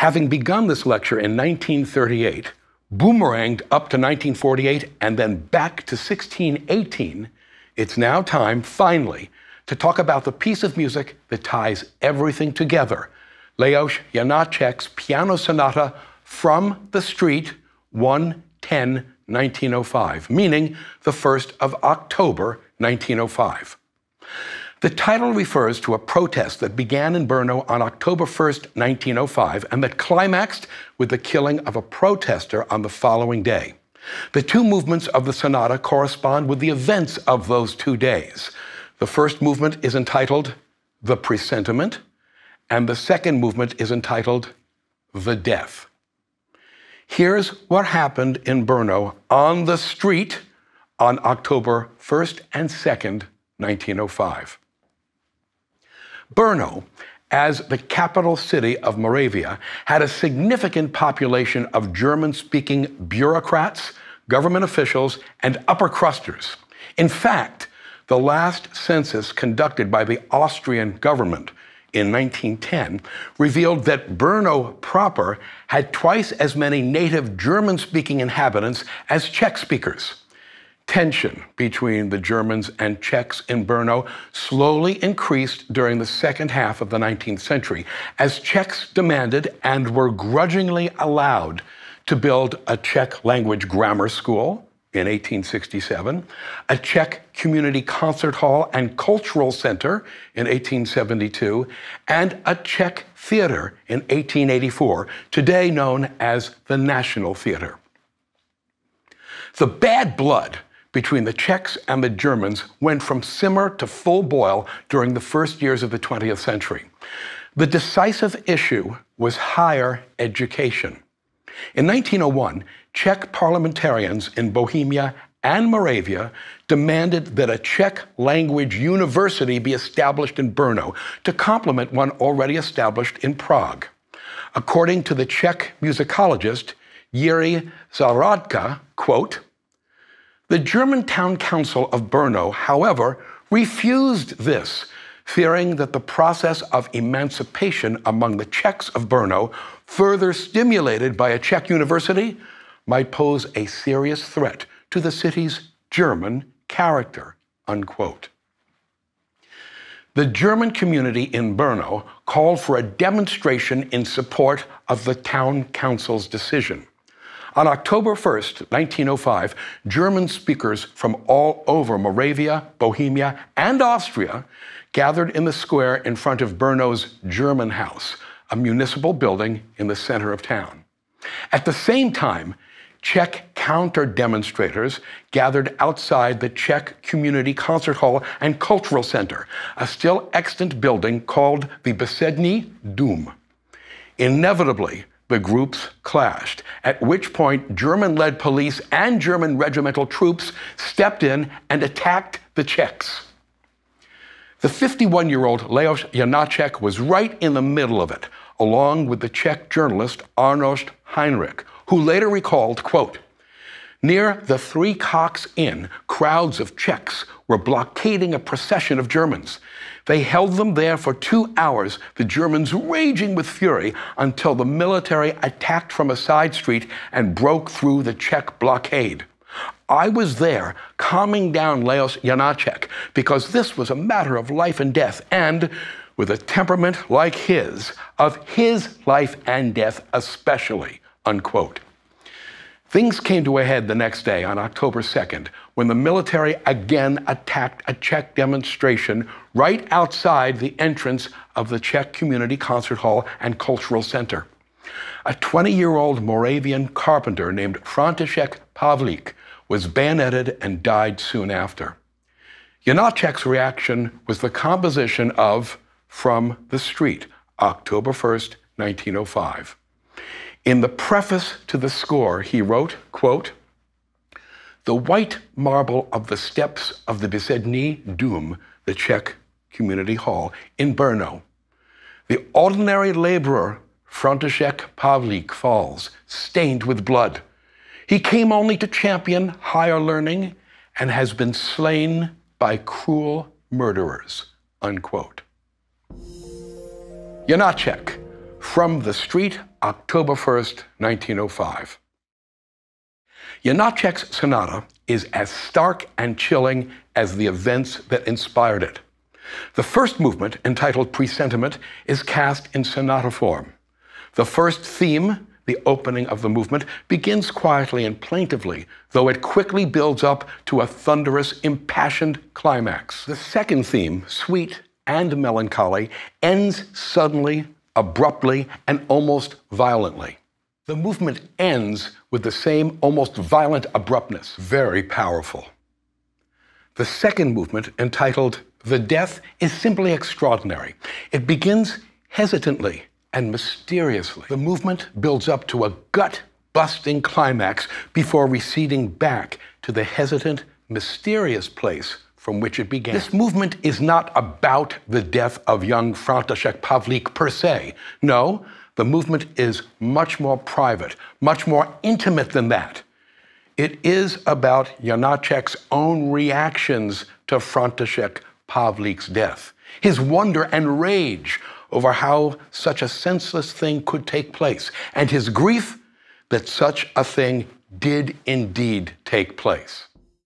Having begun this lecture in 1938, boomeranged up to 1948, and then back to 1618, it's now time, finally, to talk about the piece of music that ties everything together Leos Janáček's Piano Sonata from the Street 110 1905, meaning the 1st of October 1905. The title refers to a protest that began in Brno on October 1st, 1905, and that climaxed with the killing of a protester on the following day. The two movements of the sonata correspond with the events of those two days. The first movement is entitled The Presentiment, and the second movement is entitled The Death. Here's what happened in Brno on the street on October 1st and 2nd, 1905. Brno, as the capital city of Moravia, had a significant population of German speaking bureaucrats, government officials, and upper crusters. In fact, the last census conducted by the Austrian government in 1910 revealed that Brno proper had twice as many native German speaking inhabitants as Czech speakers. Tension between the Germans and Czechs in Brno slowly increased during the second half of the 19th century as Czechs demanded and were grudgingly allowed to build a Czech language grammar school in 1867, a Czech community concert hall and cultural center in 1872, and a Czech theater in 1884, today known as the National Theater. The bad blood between the Czechs and the Germans went from simmer to full boil during the first years of the 20th century. The decisive issue was higher education. In 1901, Czech parliamentarians in Bohemia and Moravia demanded that a Czech language university be established in Brno to complement one already established in Prague. According to the Czech musicologist Jiří Zahrádka, quote, the German town council of Brno, however, refused this, fearing that the process of emancipation among the Czechs of Brno, further stimulated by a Czech university, might pose a serious threat to the city's German character. Unquote. The German community in Brno called for a demonstration in support of the town council's decision. On October 1st, 1905, German speakers from all over Moravia, Bohemia, and Austria gathered in the square in front of Brno's German House, a municipal building in the center of town. At the same time, Czech counter demonstrators gathered outside the Czech Community Concert Hall and Cultural Center, a still extant building called the Besední Dům. Inevitably, the groups clashed, at which point German led police and German regimental troops stepped in and attacked the Czechs. The 51 year old Leos Janáček was right in the middle of it, along with the Czech journalist Arnošt Heinrich, who later recalled, quote, Near the Three Cocks Inn, crowds of Czechs were blockading a procession of Germans. They held them there for two hours, the Germans raging with fury, until the military attacked from a side street and broke through the Czech blockade. I was there calming down Leos Janáček because this was a matter of life and death, and with a temperament like his, of his life and death especially, unquote. Things came to a head the next day on October 2nd when the military again attacked a Czech demonstration right outside the entrance of the Czech Community Concert Hall and Cultural Center. A 20 year old Moravian carpenter named František Pavlík was bayoneted and died soon after. Janáček's reaction was the composition of From the Street, October 1st, 1905. In the preface to the score, he wrote, quote, the white marble of the steps of the Besední Dům, the Czech Community Hall in Brno. The ordinary laborer, František Pavlík, falls, stained with blood. He came only to champion higher learning and has been slain by cruel murderers. Unquote. Janáček From the Street, October 1st, 1905. Janáček's sonata is as stark and chilling as the events that inspired it. The first movement, entitled Presentiment, is cast in sonata form. The first theme, the opening of the movement, begins quietly and plaintively, though it quickly builds up to a thunderous, impassioned climax. The second theme, sweet and melancholy, ends suddenly, abruptly, and almost violently. The movement ends with the same almost violent abruptness. Very powerful. The second movement, entitled The Death, is simply extraordinary. It begins hesitantly and mysteriously. The movement builds up to a gut busting climax before receding back to the hesitant, mysterious place from which it began. This movement is not about the death of young František Pavlík per se. No, the movement is much more private, much more intimate than that. It is about Janáček's own reactions to František Pavlík's death, his wonder and rage over how such a senseless thing could take place, and his grief that such a thing did indeed take place.